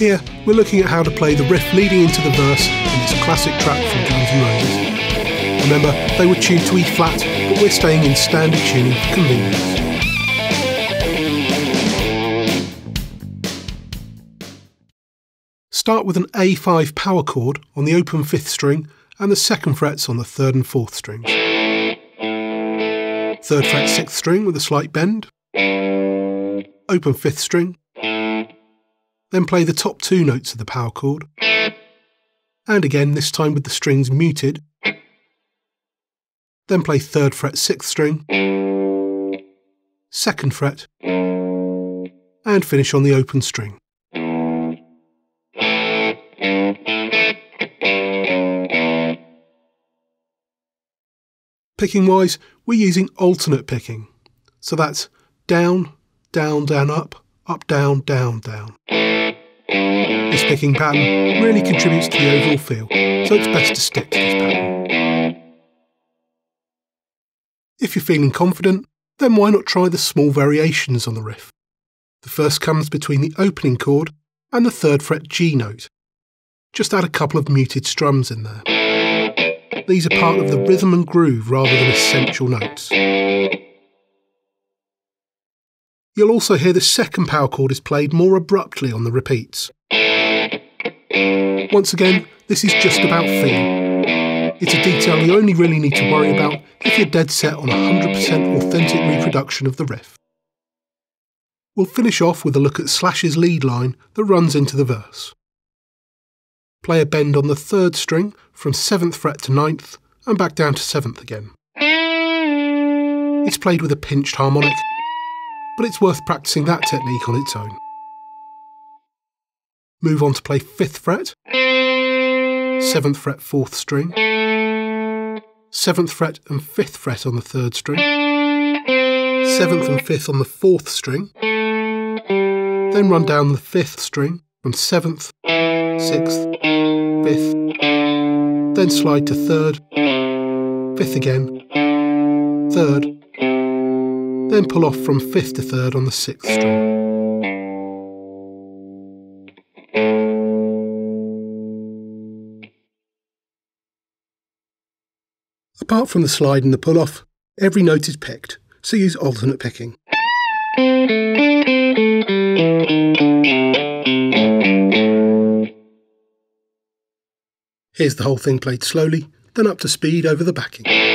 Here, we're looking at how to play the riff leading into the verse in this classic track from Guns N' Roses. Remember, they were tuned to E flat, but we're staying in standard tuning for convenience. Start with an A5 power chord on the open 5th string and the second frets on the 3rd and 4th strings. 3rd fret 6th string with a slight bend, open 5th string, then play the top two notes of the power chord, and again this time with the strings muted, then play 3rd fret 6th string, 2nd fret, and finish on the open string. Picking wise, we're using alternate picking. So that's down, down, down, up, up, down, down, down. This picking pattern really contributes to the overall feel, so it's best to stick to this pattern. If you're feeling confident, then why not try the small variations on the riff? The first comes between the opening chord and the third fret G note. Just add a couple of muted strums in there. These are part of the rhythm and groove rather than essential notes. You'll also hear the second power chord is played more abruptly on the repeats. Once again, this is just about feel. It's a detail you only really need to worry about if you're dead set on a 100% authentic reproduction of the riff. We'll finish off with a look at Slash's lead line that runs into the verse. Play a bend on the third string from 7th fret to 9th and back down to 7th again. It's played with a pinched harmonic, but it's worth practicing that technique on its own. Move on to play 5th fret, 7th fret 4th string, 7th fret and 5th fret on the 3rd string, 7th and 5th on the 4th string, then run down the 5th string from 7th, 6th, 5th, then slide to 3rd, 5th again, 3rd, then pull off from 5th to 3rd on the 6th string. Apart from the slide and the pull off, every note is picked, so use alternate picking. Here's the whole thing played slowly, then up to speed over the backing.